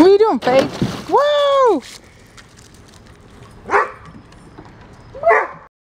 What are you doing, Faith?